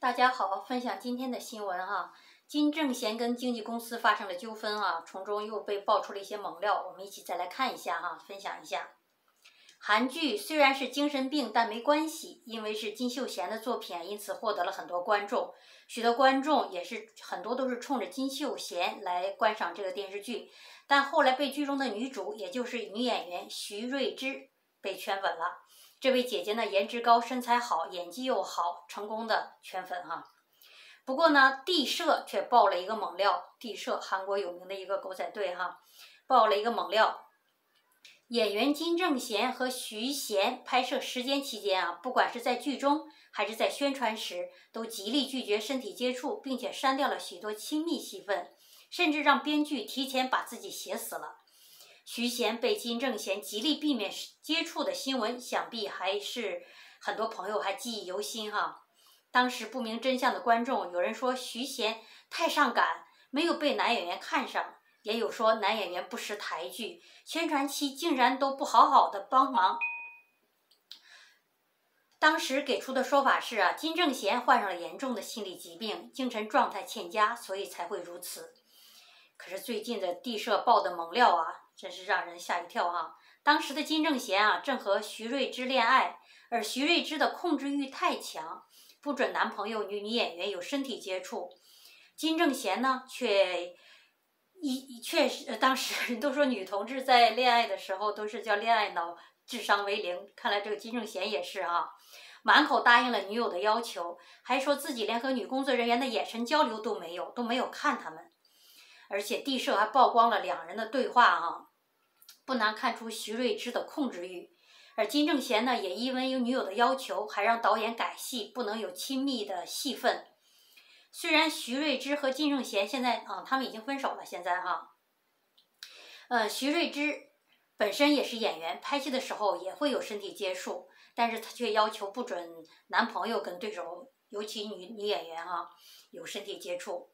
大家好，分享今天的新闻哈。金正贤跟经纪公司发生了纠纷啊，从中又被爆出了一些猛料，我们一起再来看一下哈，分享一下。韩剧虽然是精神病，但没关系，因为是金秀贤的作品，因此获得了很多观众。许多观众也是很多都是冲着金秀贤来观赏这个电视剧，但后来被剧中的女主，也就是女演员徐瑞芝被圈粉了。这位姐姐呢，颜值高，身材好，演技又好，成功的圈粉哈。不过呢，地社却爆了一个猛料，地社韩国有名的一个狗仔队哈，爆了一个猛料。演员金正贤和徐贤拍摄时间期间啊，不管是在剧中还是在宣传时，都极力拒绝身体接触，并且删掉了许多亲密戏份，甚至让编剧提前把自己写死了。徐贤被金正贤极力避免接触的新闻，想必还是很多朋友还记忆犹新哈。当时不明真相的观众，有人说徐贤太上赶，没有被男演员看上；也有说男演员不识台剧，宣传期竟然都不好好的帮忙。当时给出的说法是啊，金正贤患上了严重的心理疾病，精神状态欠佳，所以才会如此。可是最近的地社爆的猛料啊！真是让人吓一跳哈！当时的金正贤啊，正和徐瑞芝恋爱，而徐瑞芝的控制欲太强，不准男朋友与女演员有身体接触。金正贤呢，却一确实，当时都说女同志在恋爱的时候都是叫恋爱脑，智商为零。看来这个金正贤也是啊，满口答应了女友的要求，还说自己连和女工作人员的眼神交流都没有，都没有看他们。而且地社还曝光了两人的对话啊。不难看出徐瑞芝的控制欲，而金正贤呢，也因为有女友的要求，还让导演改戏，不能有亲密的戏份。虽然徐瑞芝和金正贤现在啊，他们已经分手了，现在哈，呃，徐瑞芝本身也是演员，拍戏的时候也会有身体接触，但是她却要求不准男朋友跟对手，尤其女女演员哈，有身体接触。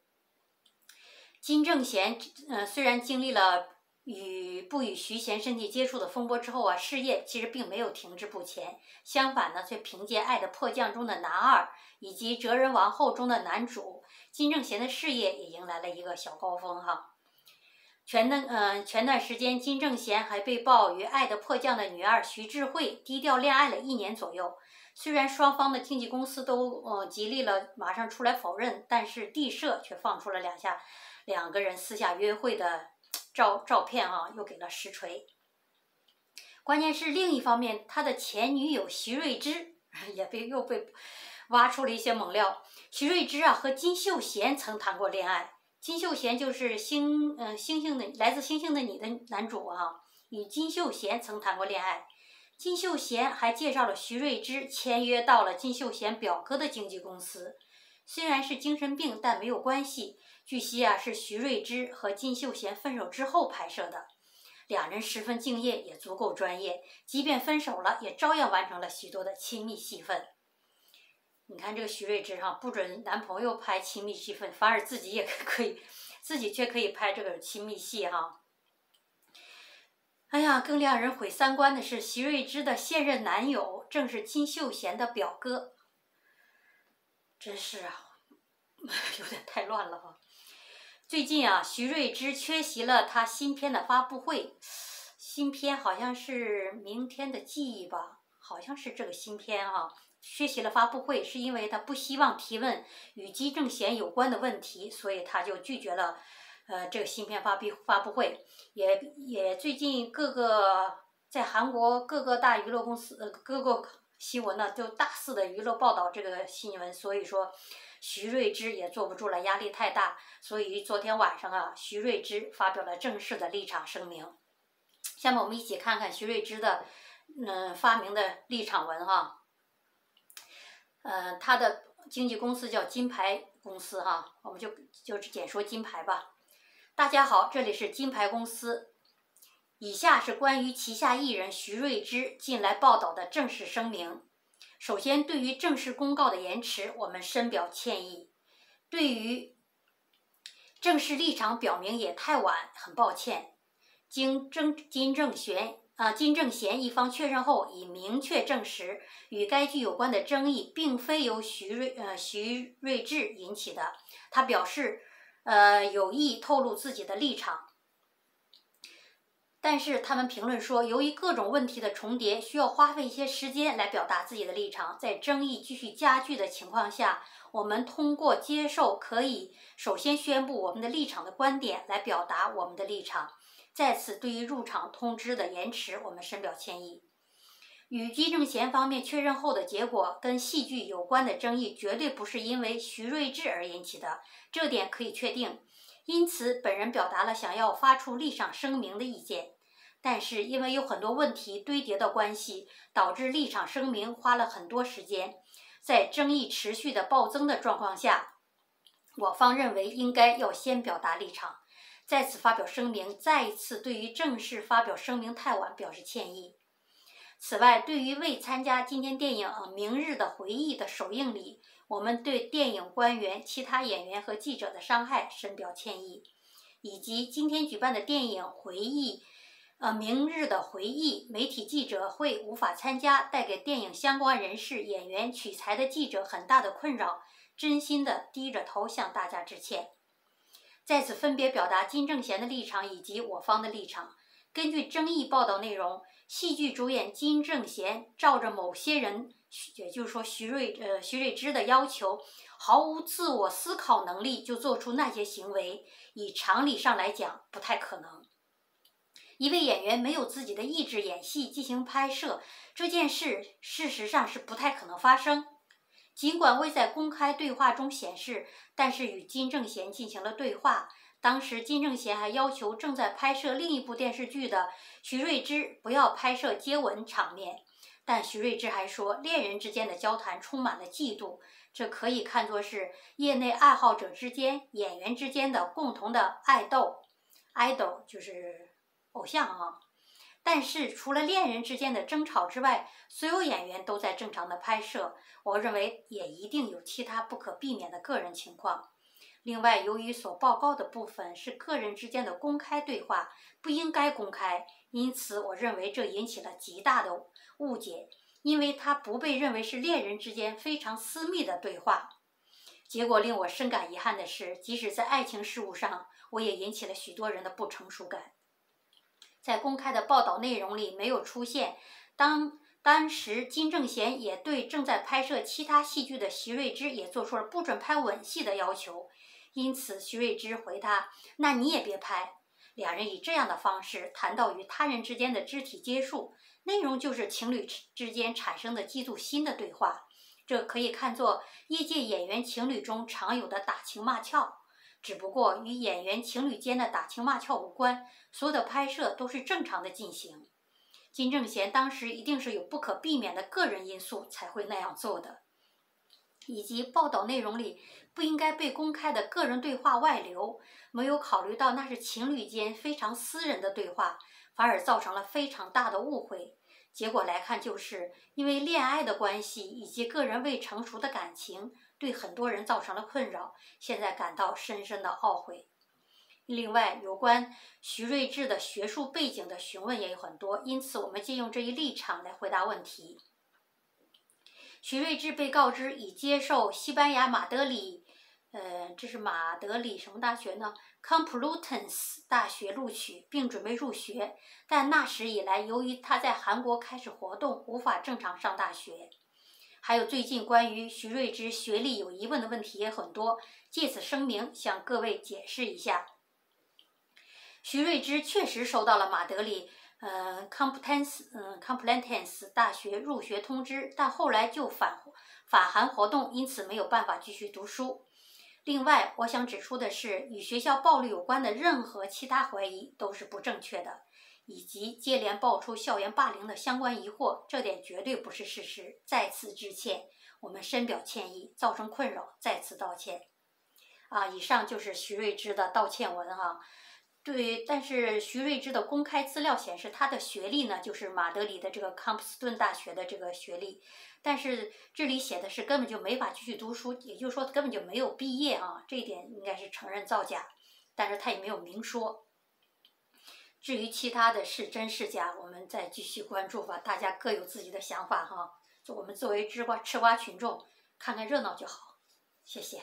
金正贤呃，虽然经历了。与不与徐贤身体接触的风波之后啊，事业其实并没有停滞不前，相反呢，却凭借《爱的迫降》中的男二以及《哲人王后》中的男主金正贤的事业也迎来了一个小高峰哈。前段嗯前段时间，金正贤还被曝与《爱的迫降》的女二徐智慧低调恋爱了一年左右。虽然双方的经纪公司都呃极力了马上出来否认，但是地社却放出了两下两个人私下约会的。照照片啊，又给了实锤。关键是另一方面，他的前女友徐瑞芝 也被又被挖出了一些猛料。徐瑞芝啊，和金秀贤曾谈过恋爱。金秀贤就是星嗯星星的来自星星的你的男主啊，与金秀贤曾谈过恋爱。金秀贤还介绍了徐瑞芝签约到了金秀贤表哥的经纪公司。虽然是精神病，但没有关系。据悉啊，是徐瑞芝和金秀贤分手之后拍摄的，两人十分敬业，也足够专业。即便分手了，也照样完成了许多的亲密戏份。你看这个徐瑞芝哈，不准男朋友拍亲密戏份，反而自己也可以，自己却可以拍这个亲密戏哈。哎呀，更让人毁三观的是，徐瑞芝的现任男友正是金秀贤的表哥。真是啊，有点太乱了哈。最近啊，徐瑞芝缺席了他新片的发布会，新片好像是明天的记忆吧，好像是这个新片啊。缺席了发布会，是因为他不希望提问与金正贤有关的问题，所以他就拒绝了呃这个新片发布发布会。也也最近各个在韩国各个大娱乐公司呃各个新闻呢，就大肆的娱乐报道这个新闻，所以说。徐瑞芝也坐不住了，压力太大，所以昨天晚上啊，徐瑞芝发表了正式的立场声明。下面我们一起看看徐瑞芝的嗯发明的立场文哈。嗯，他的经纪公司叫金牌公司哈，我们就就简说金牌吧。大家好，这里是金牌公司。以下是关于旗下艺人徐瑞芝近来报道的正式声明。首先，对于正式公告的延迟，我们深表歉意；对于正式立场表明也太晚，很抱歉。经正金正贤啊，金正贤一方确认后，已明确证实与该剧有关的争议并非由徐瑞呃徐瑞智引起的。他表示，呃，有意透露自己的立场。但是他们评论说，由于各种问题的重叠，需要花费一些时间来表达自己的立场。在争议继续加剧的情况下，我们通过接受可以首先宣布我们的立场的观点来表达我们的立场。在此，对于入场通知的延迟，我们深表歉意。与金正贤方面确认后的结果跟戏剧有关的争议，绝对不是因为徐瑞智而引起的，这点可以确定。因此，本人表达了想要发出立场声明的意见，但是因为有很多问题堆叠的关系，导致立场声明花了很多时间。在争议持续的暴增的状况下，我方认为应该要先表达立场。再次发表声明，再一次对于正式发表声明太晚表示歉意。此外，对于未参加今天电影《明日的回忆》的首映礼，我们对电影官员、其他演员和记者的伤害深表歉意，以及今天举办的电影回忆，呃，《明日的回忆》媒体记者会无法参加，带给电影相关人士、演员、取材的记者很大的困扰，真心的低着头向大家致歉。在此分别表达金正贤的立场以及我方的立场。根据争议报道内容，戏剧主演金正贤照着某些人，也就是说徐瑞呃徐瑞芝的要求，毫无自我思考能力就做出那些行为，以常理上来讲不太可能。一位演员没有自己的意志演戏进行拍摄，这件事事实上是不太可能发生。尽管未在公开对话中显示，但是与金正贤进行了对话。当时金正贤还要求正在拍摄另一部电视剧的徐瑞芝不要拍摄接吻场面，但徐瑞芝还说恋人之间的交谈充满了嫉妒，这可以看作是业内爱好者之间、演员之间的共同的爱豆，idol 就是偶像啊。但是，除了恋人之间的争吵之外，所有演员都在正常的拍摄。我认为也一定有其他不可避免的个人情况。另外，由于所报告的部分是个人之间的公开对话，不应该公开，因此我认为这引起了极大的误解，因为它不被认为是恋人之间非常私密的对话。结果令我深感遗憾的是，即使在爱情事务上，我也引起了许多人的不成熟感。在公开的报道内容里没有出现。当当时金正贤也对正在拍摄其他戏剧的徐瑞芝也做出了不准拍吻戏的要求，因此徐瑞芝回他：“那你也别拍。”两人以这样的方式谈到与他人之间的肢体接触，内容就是情侣之间产生的嫉妒心的对话。这可以看作业界演员情侣中常有的打情骂俏。只不过与演员情侣间的打情骂俏无关，所有的拍摄都是正常的进行。金正贤当时一定是有不可避免的个人因素才会那样做的，以及报道内容里不应该被公开的个人对话外流，没有考虑到那是情侣间非常私人的对话，反而造成了非常大的误会。结果来看，就是因为恋爱的关系以及个人未成熟的感情。对很多人造成了困扰，现在感到深深的懊悔。另外，有关徐瑞智的学术背景的询问也有很多，因此我们借用这一立场来回答问题。徐瑞智被告知已接受西班牙马德里，呃，这是马德里什么大学呢？Complutense 大学录取，并准备入学，但那时以来，由于他在韩国开始活动，无法正常上大学。还有最近关于徐瑞之学历有疑问的问题也很多，借此声明向各位解释一下。徐瑞之确实收到了马德里，呃，Complutense，嗯，Complutense 大学入学通知，但后来就返返韩活动，因此没有办法继续读书。另外，我想指出的是，与学校暴力有关的任何其他怀疑都是不正确的。以及接连爆出校园霸凌的相关疑惑，这点绝对不是事实。再次致歉，我们深表歉意，造成困扰，再次道歉。啊，以上就是徐瑞芝的道歉文哈。对，但是徐瑞芝的公开资料显示，他的学历呢就是马德里的这个康普斯顿大学的这个学历，但是这里写的是根本就没法继续读书，也就是说根本就没有毕业啊，这一点应该是承认造假，但是他也没有明说。至于其他的是真是假，我们再继续关注吧。大家各有自己的想法哈，就我们作为吃瓜吃瓜群众，看看热闹就好。谢谢。